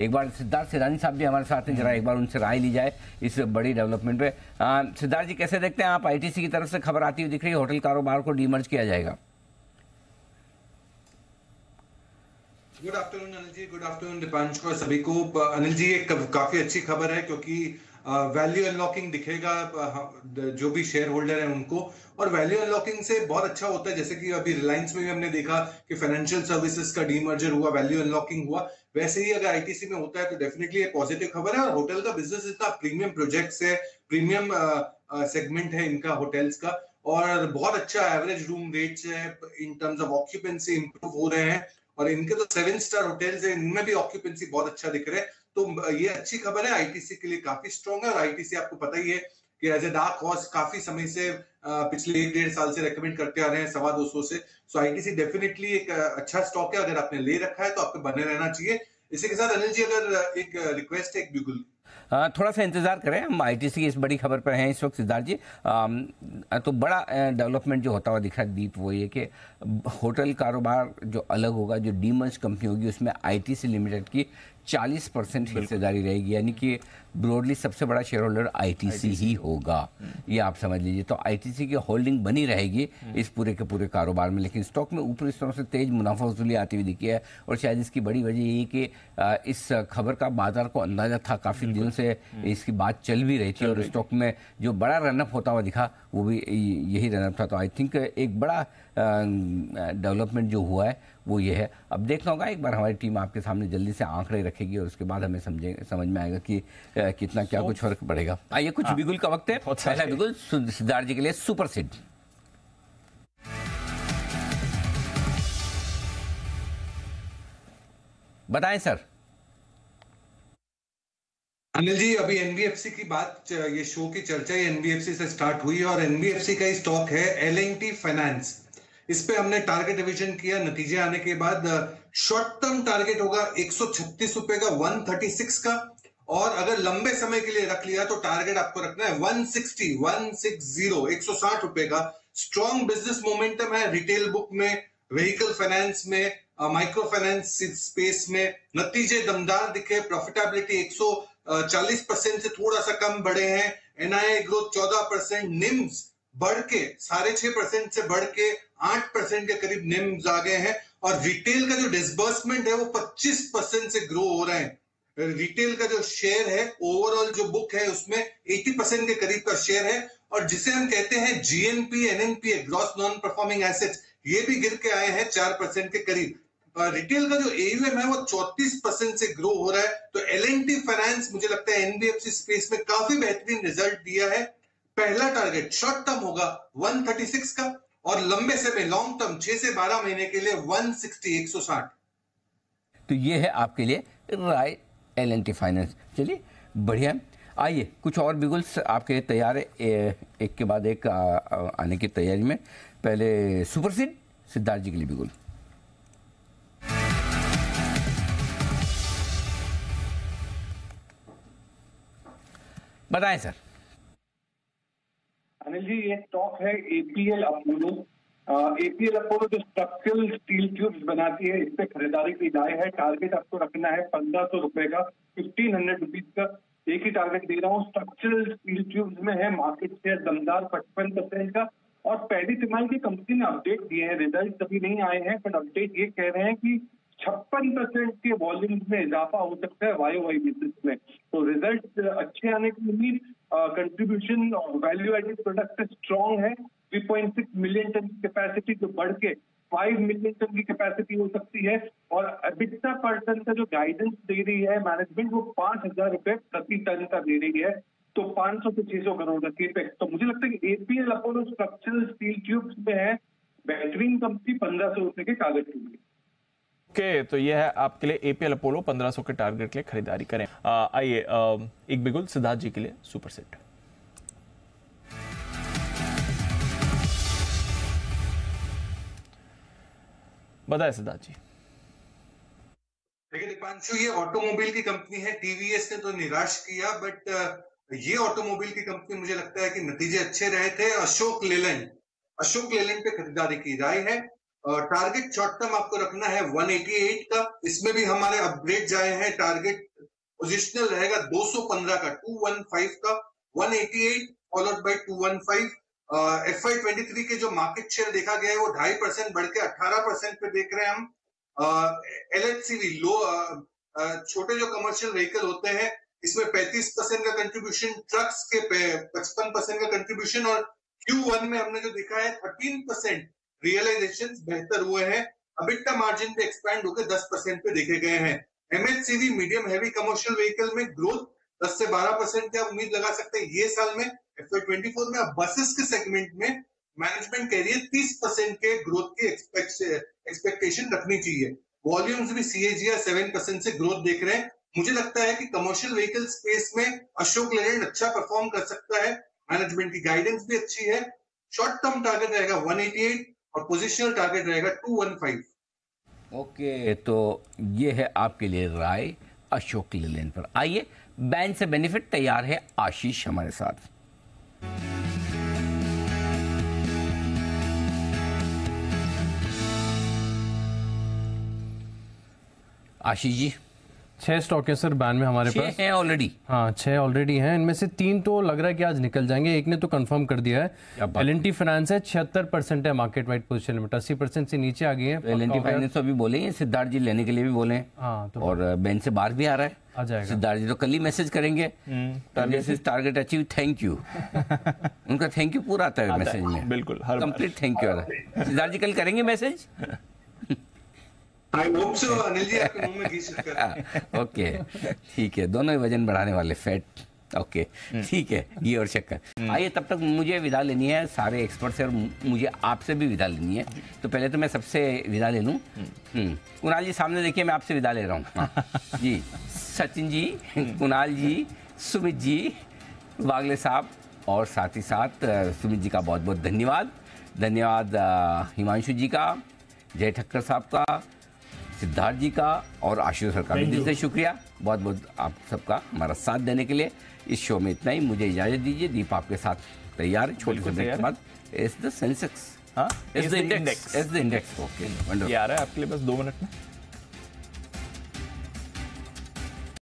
एक बार सिद्धार्थ सिरानी साहब भी हमारे साथ हैं, जरा एक बार उनसे राय ली जाए इस बड़ी डेवलपमेंट पे। सिद्धार्थ जी, कैसे देखते हैं आप? आईटीसी की तरफ़ से खबर आती हुई दिख रही है, होटल कारोबार को डीमर्ज किया जाएगा। Good afternoon Anil ji. Good afternoon Deepansh को सभी को। अनिल जी एक काफ़ी अच्छी खबर है, क्योंकि वैल्यू अनलॉकिंग दिखेगा जो भी शेयर होल्डर है उनको। और वैल्यू अनलॉकिंग से बहुत अच्छा होता है, जैसे कि अभी रिलायंस में भी हमने देखा कि फाइनेंशियल सर्विसेज़ का डीमर्जर हुआ वैल्यू अनलॉकिंग हुआ। वैसे ही अगर आईटीसी में होता है तो डेफिनेटली एक पॉजिटिव खबर है। और होटल का बिज़नेस इतना प्रीमियम प्रोजेक्ट है प्रीमियम सेगमेंट है इनका होटल्स का। और बहुत अच्छा एवरेज रूम रेट्स है in terms of occupancy improve हो रहे हैं। और इनके तो सेवन स्टार होटल्स है, इनमें भी ऑक्यूपेंसी बहुत अच्छा दिख रहा है। तो ये अच्छी खबर है आईटीसी के लिए काफ़ी स्ट्रॉन्ग है और आईटीसी आपको पता ही है कि एज ए डार्क हॉर्स काफ़ी समय से पिछले एक डेढ़ साल से रेकमेंड करते आ रहे हैं सवा दो सौ से। सो आईटीसी डेफिनेटली एक अच्छा स्टॉक है। अगर आपने ले रखा है तो आपको बने रहना चाहिए। इसी के साथ अनिल जी, अगर एक रिक्वेस्ट है एक बिल्कुल थोड़ा सा इंतज़ार करें, हम आईटीसी की इस बड़ी खबर पर हैं इस वक्त सिद्धार्थ जी। तो बड़ा डेवलपमेंट जो होता हुआ दिख रहा है दीप, वो ये कि होटल कारोबार जो अलग होगा, जो डीमर्ज कंपनी होगी, उसमें आईटीसी लिमिटेड की 40 परसेंट हिस्सेदारी रहेगी यानी कि ब्रॉडली सबसे बड़ा शेयर होल्डर आईटीसी ही होगा। हम्म। ये आप समझ लीजिए। तो आईटीसी की होल्डिंग बनी रहेगी हम्म। इस पूरे के पूरे कारोबार में। लेकिन स्टॉक में ऊपर इस तरह से तेज मुनाफा वसूली आती हुई दिखी है और शायद इसकी बड़ी वजह यही कि इस खबर का बाज़ार को अंदाज़ा था। काफ़ी दिनों से हम्म। इसकी बात चल भी रही थी और स्टॉक में जो बड़ा रनअप होता हुआ दिखा वो भी यही रनअप था। तो आई थिंक एक बड़ा डेवलपमेंट जो हुआ है वो ये है। अब देखना होगा एक बार हमारी टीम आपके सामने जल्दी से आंकड़े रखेगी और उसके बाद हमें समझे समझ में आएगा कि कितना क्या कुछ फ़र्क पड़ेगा। आइए कुछ हाँ। बिगुल का वक्त है। पहला बिगुल सिद्धार्थ जी के लिए सुपर सिड बताएँ सर अनिल जी, अभी एनबीएफसी की बात ये शो की चर्चा एनबीएफसी से स्टार्ट हुई और एनबीएफसी का ही स्टॉक है एल फाइनेंस इस पे हमने टारगेट रिविजन किया, नतीजे आने के बाद शॉर्ट टर्म टारगेट होगा एक रुपए का 136 का, और अगर लंबे समय के लिए रख लिया तो टारगेट आपको रखना है 160 160 160 रुपए का. स्ट्रॉन्ग बिज़नेस मोमेंटम है रिटेल बुक में व्हीकल फाइनेंस में माइक्रो फाइनेंस स्पेस में, नतीजे दमदार दिखे प्रॉफिटेबिलिटी 140 परसेंट से थोड़ा सा कम बढ़े हैं। एनआईए ग्रोथ 14 परसेंट निम्स बढ़ के, साढ़े छह परसेंट से बढ़ के, आठ परसेंट के करीब निम्स आ गए हैं। और रिटेल का जो डिसबर्समेंट है, वो पच्चीस परसेंट से ग्रो हो रहे हैं। रिटेल का जो शेयर है ओवरऑल जो बुक है, उसमें 80 परसेंट के करीब का शेयर है। और जिसे हम कहते हैं GNP NNP gross non performing assets ये भी गिर के आए हैं चार परसेंट के करीब। रिटेल का जो एयूएम है वो चौतीस परसेंट से ग्रो हो रहा है। तो एलएनटी फाइनेंस मुझे लगता है एनबीएफसी स्पेस में काफ़ी बेहतरीन रिज़ल्ट दिया है। पहला टारगेट शॉर्ट टर्म होगा 136 का और लंबे समय लॉन्ग टर्म 6 से 12 महीने के लिए 160 160 तो ये है आपके लिए राय एल एन टी फाइनेंस चलिए बढ़िया। आइए कुछ और बिगुल्स आपके तैयार एक के बाद एक आ, आ, आने की तैयारी में। पहले सुपरसीड सिद्धार्थ जी के लिए बिगुल। बताएँ सर। अनिल जी ये स्टॉक है एपीएल अपोलो एपीएल अपोलो जो स्ट्रक्चरल स्टील ट्यूब्स बनाती है, इस पे खरीदारी की राय है टारगेट आपको रखना है पंद्रह सौ रुपए का फिफ्टीन हंड्रेड रुपीज़ का। एक ही टारगेट दे रहा हूँ स्ट्रक्चरल स्टील ट्यूब्स में है मार्केट शेयर दमदार पचपन परसेंट का। और पहली तिमाही की कंपनी ने अपडेट दिए हैं रिज़ल्ट अभी नहीं आए हैं बट अपडेट ये कह रहे हैं कि छप्पन परसेंट के वॉल्यूम में इजाफा हो सकता है वाई वाई बेसिस में। तो रिज़ल्ट अच्छे आने की उम्मीद कंट्रीब्यूशन और वैल्यू एडेड प्रोडक्ट स्ट्रॉन्ग है। 3.6 मिलियन टन की कैपेसिटी जो बढ़ के 5 मिलियन टन की कैपेसिटी हो सकती है। और अबिटा पर टन का जो गाइडेंस दे रही है मैनेजमेंट वो पाँच हज़ार रुपए प्रति टन का दे रही है। तो 500 से 600 करोड़ का केपेक्स तो मुझे लगता है कि APL Apollo structural steel tubes में है। बेहतरीन कंपनी पंद्रह सौ रुपए के कागज़ के लिए। ओके तो ये है आपके लिए एपीएल अपोलो 1500 के टारगेट के लिए खरीदारी करें। आइए एक बिगुल सिद्धार्थ जी के लिए सुपर सेट बताए सिद्धार्थ जी। देखिए दीपांशु, ये ऑटोमोबाइल की कंपनी है टीवीएस ने तो निराश किया बट ये ऑटोमोबाइल की कंपनी मुझे लगता है कि नतीजे अच्छे रहे थे। अशोक लेलैंड अशोक लेलैंड पे खरीदारी की राय है। टारगेट शॉर्ट टर्म आपको रखना है 188 का। इसमें भी हमारे अपग्रेड जाए हैं। टारगेट पोजिशनल रहेगा 215 का 215 का 188 followed by 215 F I twenty three के जो मार्केट शेयर देखा गया है, वो ढाई परसेंट बढ़ के अट्ठारह परसेंट पे देख रहे हैं हम। एल एच सी वी लो छोटे जो कमर्शियल व्हीकल होते हैं, इसमें 35 परसेंट का कंट्रीब्यूशन ट्रक्स के 55 परसेंट का कंट्रीब्यूशन और Q1 में हमने जो देखा है 13 परसेंट रियलाइजेशन बेहतर हुए हैं। अबिटा मार्जिन पे एक्सपैंड होकर 10 परसेंट पे देखे गए हैं। MHCV medium heavy commercial vehicle में ग्रोथ 10 से 12 परसेंट की आप उम्मीद लगा सकते हैं? ये साल में एफ़ ट्वेंटी फोर में बसेस के सेगमेंट में मैनेजमेंट कह रही है तीस परसेंट के ग्रोथ की एक्सपेक्टेशन रखनी चाहिए। वॉल्यूम्स भी सी सीएजीआर सेवन परसेंट से ग्रोथ देख रहे हैं। मुझे लगता है कि कमर्शियल व्हीकल स्पेस में अशोक लेलैंड अच्छा परफॉर्म कर सकता है। मैनेजमेंट की गाइडेंस भी अच्छी है। शॉर्ट टर्म टारगेट रहेगा 188 और पोजिशनल टारगेट रहेगा 215 ओके तो ये है आपके लिए राय अशोक लेलैंड पर। आइए, बैंक से बेनिफिट तैयार है आशीष हमारे साथ। आशीष जी छह स्टॉक है सर बैन में हमारे पास। हैं ऑलरेडी हाँ छह ऑलरेडी हैं। इनमें से तीन तो लग रहा है कि आज निकल जाएँगे एक ने तो कंफर्म कर दिया है। एल एन टी फाइनेंस है। छिहत्तर परसेंट है मार्केट वाइड पोजिशन में अस्सी परसेंट से नीचे आ गई है एल एन टी फाइनेंस तो अभी बोले हैं सिद्धार्थ जी लेने के लिए भी बोले हैं। हाँ तो और बैंक से बाहर भी आ रहा है। आ जाएगा। सिद्धार्थ जी तो कल ही मैसेज करेंगे। Target target achieve thank you उनका थैंक यू पूरा आता है मैसेज में। बिल्कुल कंप्लीट थैंक यू आ रहा है। सिद्धार्थ जी कल करेंगे message I hope so Anil ji आपके मुँह में घी शक्कर ओके ठीक है दोनों ही वज़न बढ़ाने वाले फैट ओके ठीक है घी और शक्कर। आइए तब तक मुझे विदा लेनी है सारे एक्सपर्ट से और मुझे आपसे भी विदा लेनी है। तो पहले तो मैं सबसे विदा ले लूँ। हम्म, कुणाल जी सामने देखिए मैं आपसे विदा ले रहा हूँ। हाँ, जी सचिन जी कुणाल जी सुमित जी वागले साहब और साथ ही साथ सुमित जी का बहुत बहुत धन्यवाद धन्यवाद हिमांशु जी का जय ठक्कर साहब का सिद्धार्थ जी का और आशीष सर का भी दिल से शुक्रिया। बहुत बहुत आप सबका हमारा साथ देने के लिए इस शो में इतना ही। मुझे इजाज़त दीजिए। दीप आपके साथ तैयार है। छोटे से ब्रेक के बाद इज़ द सेंसेक्स हाँ is the index. Is the index okay ये आ रहा है आपके लिए बस दो मिनट में।